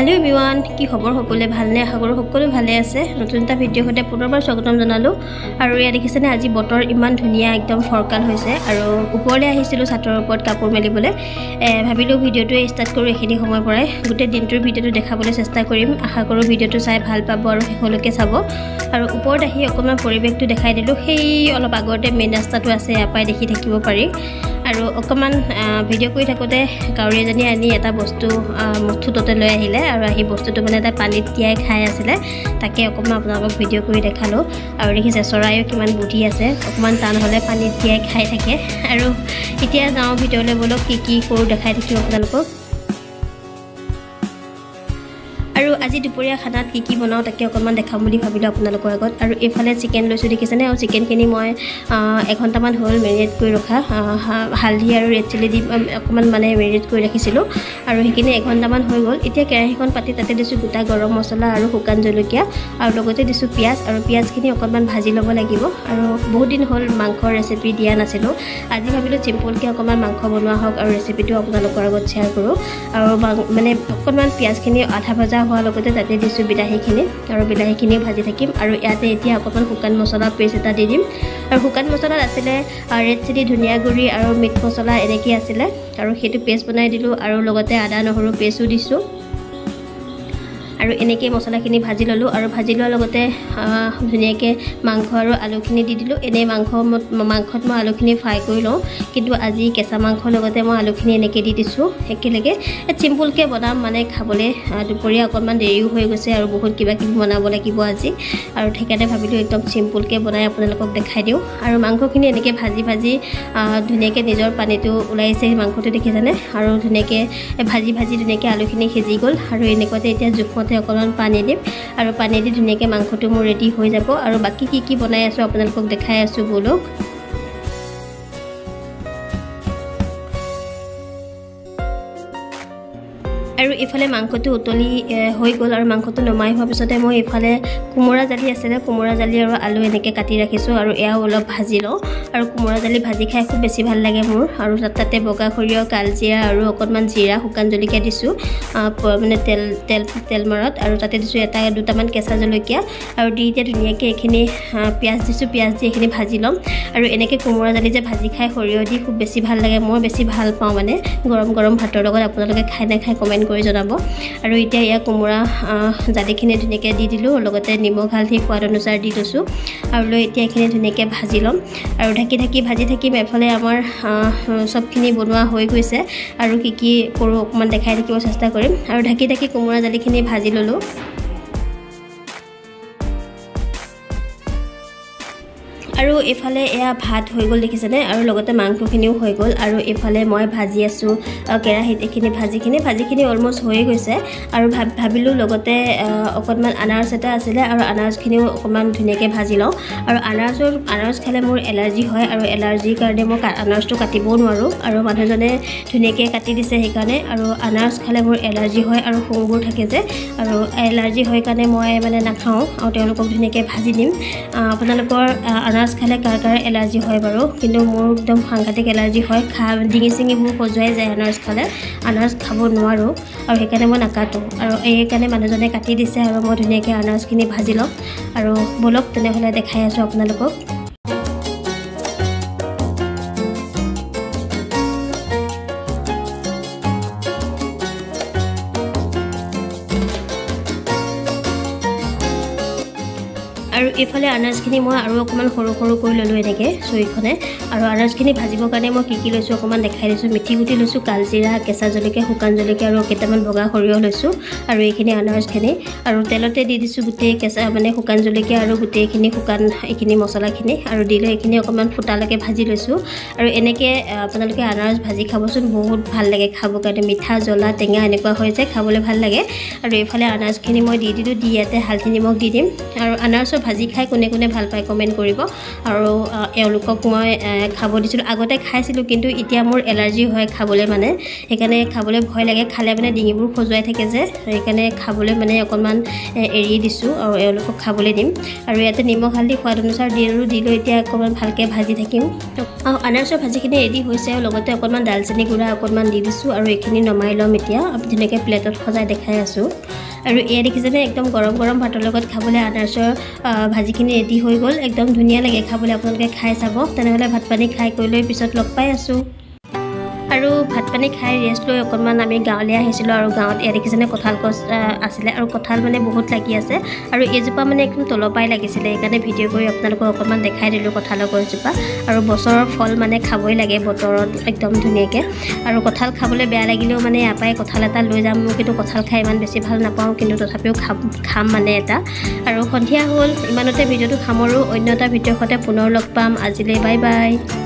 Hello বিৱান কি খবৰ সকলোৱে ভালনে? আশা কৰোঁ সকলো ভালে আছে। নতুন এটা ভিডিঅ'ৰ সৈতে পুনৰবাৰ স্বাগতম জনালোঁ। আৰু ইয়াত দেখিছেনে আজি বতৰ ইমান ধুনীয়া একদম ফৰকাল হৈছে। আৰু ওপৰলৈ আহিছিলোঁ ছাতৰ ওপৰত কাপোৰ মেলিবলৈ। ভাবিলোঁ ভিডিঅ'টোৱে ষ্টাৰ্ট কৰোঁ এইখিনি সময়ৰ পৰাই। গোটেই দিনটোৰ ভিডিঅ'টো দেখাবলৈ চেষ্টা কৰিম। আশা কৰোঁ ভিডিঅ'টো চাই ভাল পাব আৰু শেষলৈকে চাব। আৰু ওপৰত আহি অকণমান পৰিৱেশটো দেখাই দিলোঁ। সেই অলপ আগতে মেইন ৰাস্তাটো আছে ইয়াৰ পৰাই দেখি থাকিব পাৰি। আৰু অকণমান ভিডিঅ' কৰি থাকোঁতে কাউৰী এজনী আনি এটা বস্তু ঠোঁটতে লৈ আহিলে আৰু আহি বস্তুটো মানে তাই পানীত তিয়াই খাই আছিলে। তাকে অকণমান আপোনালোকক ভিডিঅ' কৰি দেখালোঁ। আৰু দেখিছে চৰাইও কিমান বুদ্ধি আছে। অকণমান টান হ'লে পানীত তিয়াই খাই থাকে। আৰু এতিয়া যাওঁ ভিডিঅ'লৈ ব'লক কি কি কৰোঁ দেখাই থাকিম আপোনালোকক। আজি দুপৰীয়া খানাত কি কি বনাওঁ তাকে অকণমান দেখাম বুলি ভাবিলোঁ আপোনালোকৰ আগত। আৰু এইফালে চিকেন লৈছোঁ দেখিছেনে? আৰু চিকেনখিনি মই এঘণ্টামান হ'ল মেৰিনেট কৰি ৰখা। হালধি আৰু ৰেড চিলি দি অকণমান মানে মেৰিনেট কৰি ৰাখিছিলোঁ। আৰু সেইখিনি এঘণ্টামান হৈ গ'ল। এতিয়া কেৰাহীখন পাতি তাতে দিছোঁ গোটা গৰম মছলা আৰু শুকান জলকীয়া। আৰু লগতে দিছোঁ পিঁয়াজ। আৰু পিঁয়াজখিনি অকণমান ভাজি ল'ব লাগিব। আৰু বহুত দিন হ'ল মাংসৰ ৰেচিপি দিয়া নাছিলোঁ। আজি ভাবিলোঁ চিম্পুলকৈ অকণমান মাংস বনোৱা হওক আৰু ৰেচিপিটো আপোনালোকৰ আগত শ্বেয়াৰ কৰোঁ। আৰু মানে অকণমান পিঁয়াজখিনি আধা ভজা হোৱাৰ লগতে তাতে দিছোঁ বিলাহীখিনি আৰু বিলাহীখিনিও ভাজি থাকিম আৰু ইয়াতে এতিয়া অকণমান শুকান মছলা পেষ্ট এটা দি দিম। আৰু শুকান মছলাত আছিলে ৰেড চিলি ধনিয়া গুড়ি আৰু মিট মছলা এনেকৈ আছিলে। আৰু সেইটো পেষ্ট বনাই দিলোঁ আৰু লগতে আদা নহৰু পেষ্টো দিছোঁ। আৰু এনেকৈ মছলাখিনি ভাজি ল'লোঁ আৰু ভাজি লোৱাৰ লগতে ধুনীয়াকৈ মাংস আৰু আলুখিনি দি দিলোঁ। এনেই মাংস মাংসত মই আলুখিনি ফ্ৰাই কৰি লওঁ। কিন্তু আজি কেঁচা মাংসৰ লগতে মই আলুখিনি এনেকৈ দি দিছোঁ একেলগে। চিম্পুলকৈ বনাম মানে খাবলৈ দুপৰীয়া অকণমান দেৰিও হৈ গৈছে আৰু বহুত কিবা কিবি বনাব লাগিব আজি। আৰু সেইকাৰণে ভাবিলোঁ একদম চিম্পুলকৈ বনাই আপোনালোকক দেখাই দিওঁ। আৰু মাংসখিনি এনেকৈ ভাজি ভাজি ধুনীয়াকৈ নিজৰ পানীটো ওলাইছে মাংসটো দেখিছেনে? আৰু ধুনীয়াকৈ ভাজি ভাজি ধুনীয়াকৈ আলুখিনি সিজি গ'ল। আৰু এনেকুৱাতে এতিয়া জোখমতে অকণমান পানী দিম আৰু পানী দি ধুনীয়াকৈ মাংসটো মোৰ ৰেডি হৈ যাব। আৰু বাকী কি কি বনাই আছোঁ আপোনালোকক দেখাই আছোঁ বোলক। আৰু ইফালে মাংসটো উতলি হৈ গ'ল আৰু মাংসটো নমাই হোৱাৰ পিছতে মই ইফালে কোমোৰা জালি আছিলে কোমোৰা জালি আৰু আলু এনেকৈ কাটি ৰাখিছোঁ আৰু এয়াও অলপ ভাজি লওঁ। আৰু কোমোৰা জালি ভাজি খাই খুব বেছি ভাল লাগে মোৰ। আৰু তাতে বগা সৰিয়হ কালজিৰা আৰু অকণমান জিৰা শুকান জলকীয়া দিছোঁ মানে তেল তেল তেল মৰাত। আৰু তাতে দিছোঁ এটা দুটামান কেঁচা জলকীয়া। আৰু দি এতিয়া ধুনীয়াকৈ এইখিনি পিঁয়াজ দিছোঁ পিঁয়াজ দি এইখিনি ভাজি ল'ম। আৰু এনেকৈ কোমোৰা জালি যে ভাজি খাই সৰিয়হ দি খুব বেছি ভাল লাগে মই বেছি ভাল পাওঁ মানে। গৰম গৰম ভাতৰ লগত আপোনালোকে খাই নাখাই কমেণ্ট কৰি জনাব। আৰু এতিয়া ইয়াৰ কোমোৰা জালিখিনি ধুনীয়াকৈ দি দিলোঁ। লগতে নিমখ হালধি সোৱাদ অনুসাৰে দি লৈছোঁ। আৰু লৈ এতিয়া এইখিনি ধুনীয়াকৈ ভাজি ল'ম। আৰু ঢাকি ঢাকি ভাজি থাকিম এফালে আমাৰ চবখিনি বনোৱা হৈ গৈছে। আৰু কি কি কৰোঁ অকণমান দেখাই থাকিব চেষ্টা কৰিম। আৰু ঢাকি ঢাকি কোমোৰা জালিখিনি ভাজি ল'লোঁ। আৰু এইফালে এয়া ভাত হৈ গ'ল দেখিছেনে? আৰু লগতে মাংসখিনিও হৈ গ'ল। আৰু এইফালে মই ভাজি আছোঁ কেৰাহীত এইখিনি ভাজিখিনি। ভাজিখিনি অলমষ্ট হৈয়ে গৈছে। আৰু ভাবিলোঁ লগতে অকণমান আনাৰস এটা আছিলে আৰু আনাৰসখিনিও অকণমান ধুনীয়াকৈ ভাজি লওঁ। আৰু আনাৰসৰ আনাৰস খালে মোৰ এলাৰ্জি হয় আৰু এলাৰ্জিৰ কাৰণে মই আনাৰসটো কাটিবও নোৱাৰোঁ। আৰু মানুহজনে ধুনীয়াকৈ কাটি দিছে সেইকাৰণে। আৰু আনাৰস খালে মোৰ এলাৰ্জি হয় আৰু শুংবোৰ থাকে যে। আৰু এলাৰ্জি হয় কাৰণে মই মানে নাখাওঁ। আৰু তেওঁলোকক ধুনীয়াকৈ ভাজি দিম। আপোনালোকৰ আনাৰস মাছ খালে কাৰ কাৰ এলাৰ্জি হয় বাৰু। কিন্তু মোৰ একদম সাংঘাতিক এলাৰ্জি হয়। খা ডিঙি চিঙিবোৰ খজুৱাই যায় আনাৰস খালে। আনাৰস খাব নোৱাৰোঁ আৰু সেইকাৰণে মই নাকাটোঁ। আৰু এইকাৰণে মানুহজনে কাটি দিছে আৰু মই ধুনীয়াকৈ আনাৰসখিনি ভাজি ল'ম। আৰু ব'লক তেনেহ'লে দেখাই আছোঁ আপোনালোকক। আৰু এইফালে আনাজখিনি মই আৰু অকণমান সৰু সৰু কৰি ল'লোঁ এনেকৈ চুৰিখনে। আৰু আনাজখিনি ভাজিবৰ কাৰণে মই কি কি লৈছোঁ অকণমান দেখাই দিছোঁ। মিঠি গুটি লৈছোঁ কালজিৰা কেঁচা জলকীয়া শুকান জলকীয়া আৰু কেইটামান বগা সৰিয়হ লৈছোঁ আৰু এইখিনি আনাৰসখিনি আৰু তেলতে দি দিছোঁ গোটেই কেঁচা মানে শুকান জলকীয়া আৰু গোটেইখিনি শুকান এইখিনি মছলাখিনি আৰু দি লৈ এইখিনি অকণমান ফুটালৈকে ভাজি লৈছোঁ। আৰু এনেকৈ আপোনালোকে আনাৰস ভাজি খাবচোন বহুত ভাল লাগে খাবৰ কাৰণে। মিঠা জ্বলা টেঙা এনেকুৱা হৈ যায় খাবলৈ ভাল লাগে। আৰু এইফালে আনাৰসখিনি মই দি দিলোঁ দি ইয়াতে হালধি নিমখ দি দিম। আৰু আনাৰসৰ ভাজি খাই কোনে কোনে ভাল পায় কমেণ্ট কৰিব। আৰু এওঁলোকক মই খাব দিছিলোঁ। আগতে খাইছিলোঁ কিন্তু এতিয়া মোৰ এলাৰ্জি হয় খাবলৈ মানে। সেইকাৰণে খাবলৈ ভয় লাগে। খালে মানে ডিঙিবোৰ খজুৱাই থাকে যে। সেইকাৰণে খাবলৈ মানে অকণমান এৰি দিছোঁ আৰু এওঁলোকক খাবলৈ দিম। আৰু ইয়াতে নিমখ হালধি সোৱাদ অনুসাৰ দিলোঁ দিলোঁ। এতিয়া অকণমান ভালকৈ ভাজি থাকিম। আৰু আনাৰসৰ ভাজিখিনি ৰেডি হৈছে আৰু লগতে অকণমান দালচেনি গুড়া অকণমান দি দিছোঁ আৰু এইখিনি নমাই ল'ম এতিয়া। ধুনীয়াকৈ প্লেটত সজাই দেখাই আছোঁ। আৰু এয়া দেখিছেনে একদম গৰম গৰম ভাতৰ লগত খাবলৈ আনাৰসৰ ভাজিখিনি ৰেডি হৈ গ'ল। একদম ধুনীয়া লাগে খাবলৈ আপোনালোকে খাই চাব। তেনেহ'লে ভাত পানী খাই কৰি লৈ পিছত লগ পাই আছোঁ। আৰু ভাত পানী খাই ৰেষ্ট লৈ অকণমান আমি গাঁৱলৈ আহিছিলোঁ আৰু গাঁৱত দেখিছেনে কঁঠাল গছ আছিলে আৰু কঁঠাল মানে বহুত লাগি আছে আৰু এইজোপা মানে একদম তলৰ পৰাই লাগিছিলে সেইকাৰণে ভিডিঅ' কৰি আপোনালোকক অকণমান দেখাই দিলোঁ কঁঠালৰ গছজোপা আৰু বছৰৰ ফল মানে খাবই লাগে বতৰত একদম ধুনীয়াকৈ আৰু কঁঠাল খাবলৈ বেয়া লাগিলেও মানে ইয়াৰ পৰাই কঁঠাল এটা লৈ যাম মোৰ কিন্তু কঁঠাল খাই ইমান বেছি ভাল নাপাওঁ কিন্তু তথাপিও খাম খাম মানে এটা আৰু সন্ধিয়া হ'ল ইমানতে ভিডিঅ'টো সামৰোঁ অন্য এটা ভিডিঅ'ৰ সৈতে পুনৰ লগ পাম আজিলৈ বাই বাই।